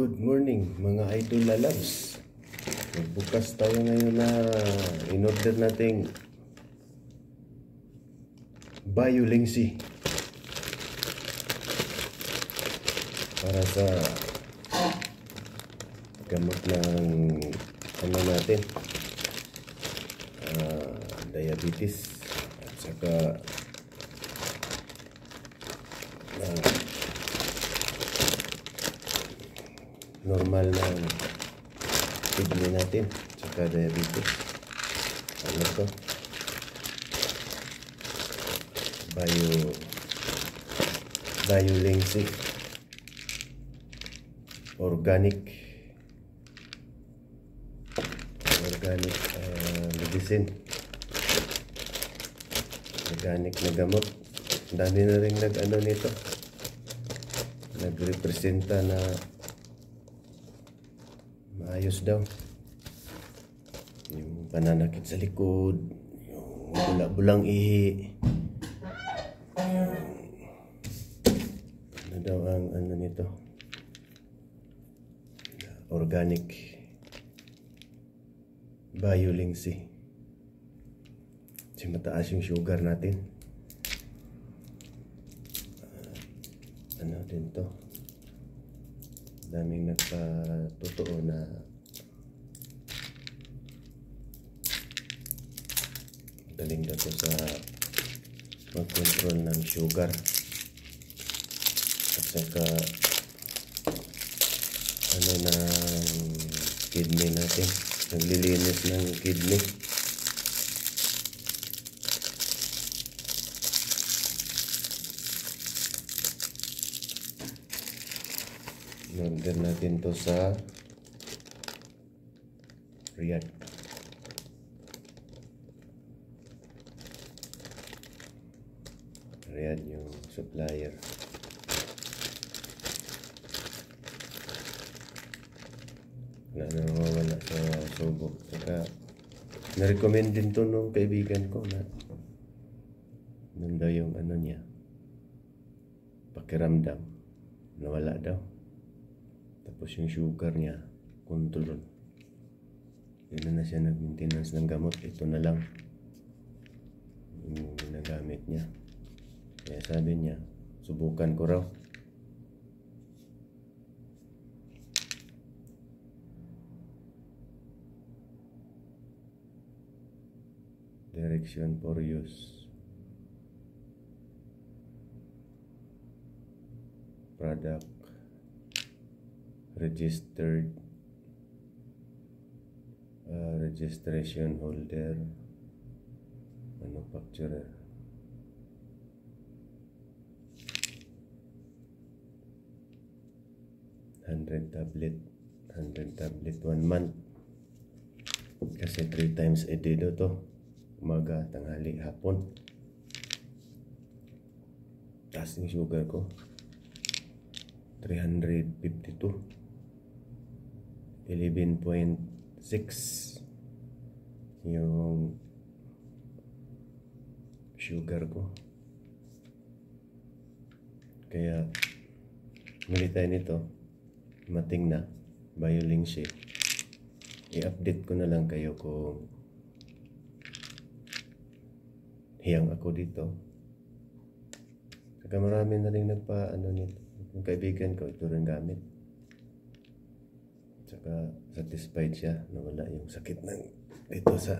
Good morning mga idol lalabs. Magbukas tayo ngayon na in-order nating Biolingsi para sa gamot ng ano natin ah, diabetes at saka normal na kidney natin saka diabetes. Ano to? Bio biolengsi organic. Organic ah, medicine. Organic na gamot. Dami na rin nag ano nito. Nagrepresenta na maayos daw. Yung pananakit sa likod yung bula-bulang ihi. Ano daw ang ano nito? Organic biolingsi. Kasi mataas yung sugar natin. Ano din to daming nagpatotoo na galing to sa mag-control ng sugar. At saka ano na kidney natin? Naglilinis ng kidney natin to sa Riyadh. Riyadh yung supplier. Wala na mawawala sa subo saka na-recommend din to nung kaibigan ko na nun yung ano niya pakiramdam. Nawala daw tapos yung sugar niya control. Yun na, na siya nag-maintenance ng gamot. Ito na lang yung ginagamit niya. Kaya sabi niya subukan ko raw. Direction for use. Product registered uh, registration holder manufacturer. Hundred tablet hundred tablet one month. Kasi three times a day to. Umaga, tanghali, hapon. Taas yung sugar ko 352 11.6 yung sugar ko. Kaya muli tayo nito. Mating na. Biolink shake i-update ko na lang kayo kung hiyang ako dito. Saka marami na rin nagpa ano nito. Yung kaibigan ko ito rin gamit Tsaka satisfied siya na wala yung sakit ng dito sa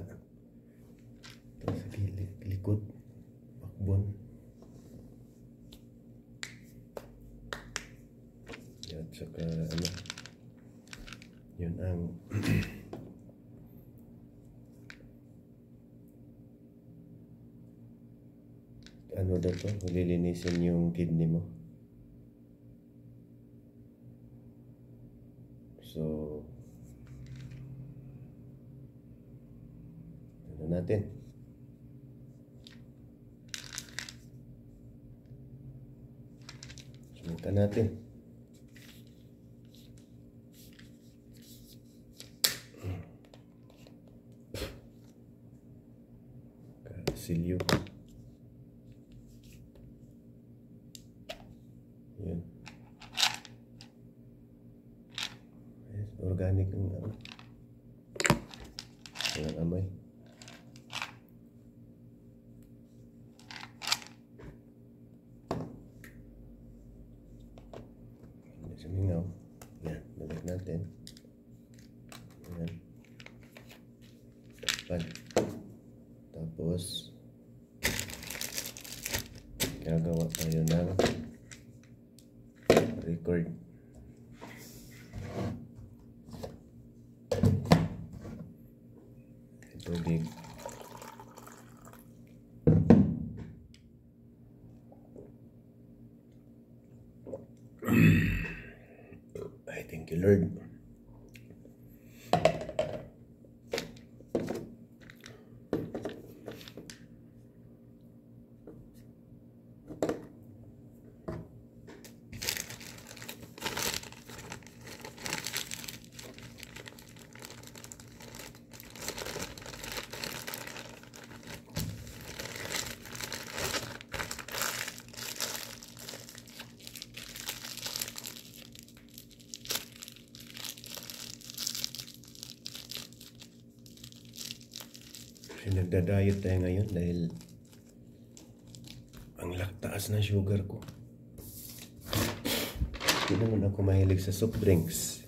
ito sa gilid, likod, bakbon. At saka ano, yun ang ano daw to, lilinisin yung kidney mo. So, ano natin? Subukan natin. Kasilyo. Yan. Organic ang ano. Walang amoy. Sumingaw. Yan, balik natin. Yan. Takpan. Tapos, gagawa tayo ng record. learn nagda-diet tayo ngayon dahil ang laktaas ng sugar ko. Hindi naman ako mahilig sa soft drinks.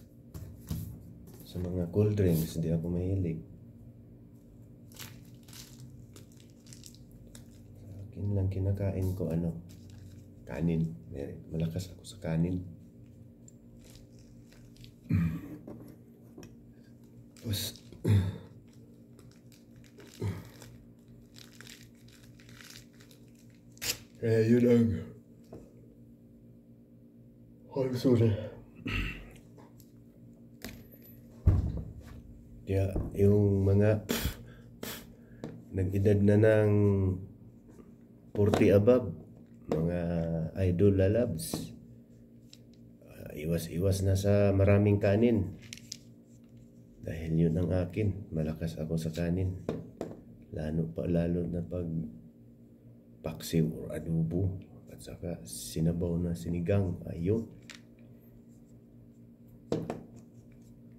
Sa mga cold drinks, hindi ako mahilig. Sa akin lang kinakain ko ano, kanin. Malakas ako sa kanin. Tapos, Kaya yun ang also na. Kaya yung mga nag-edad na ng 40 above, mga idol lalabs, uh, iwas-iwas na sa maraming kanin. Dahil yun ang akin, malakas ako sa kanin. Lalo pa lalo na pag paksiw or adobo. At saka sinabaw na sinigang. Ayun.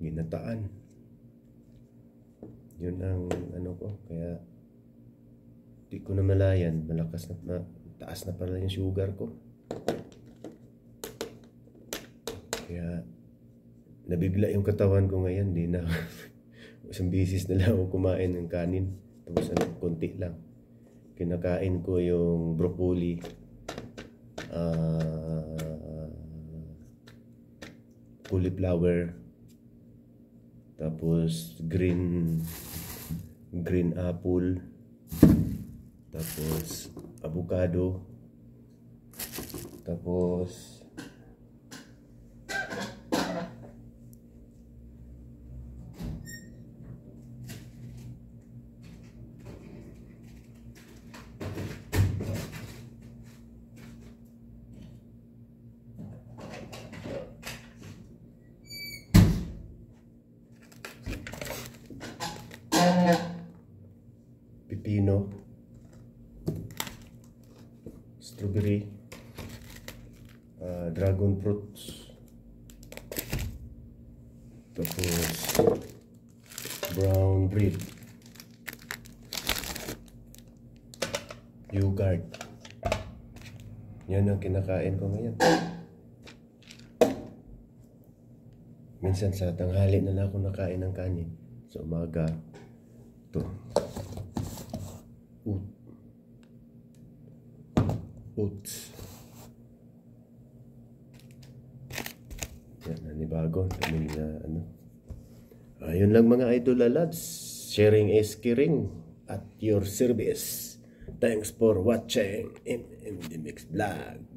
Ginataan. Yun ang ano ko. Kaya di ko na malayan. Malakas na, na taas na pala yung sugar ko. Kaya nabigla yung katawan ko ngayon. Di na isang bisis na lang ako kumain ng kanin. Tapos ano, konti lang kinakain ko yung broccoli. Uh, cauliflower. Tapos green green apple. Tapos avocado. Tapos pipino, strawberry, uh, dragon fruits, tapos brown bread, yogurt. Yan ang kinakain ko ngayon. Minsan sa tanghali na lang ako nakain ng kanin. Sa umaga, ito. Oats. Yan, nanibago. Tuming na ano. Ayun lang mga idol lads. Sharing is caring at your service. Thanks for watching in, in the mix vlog.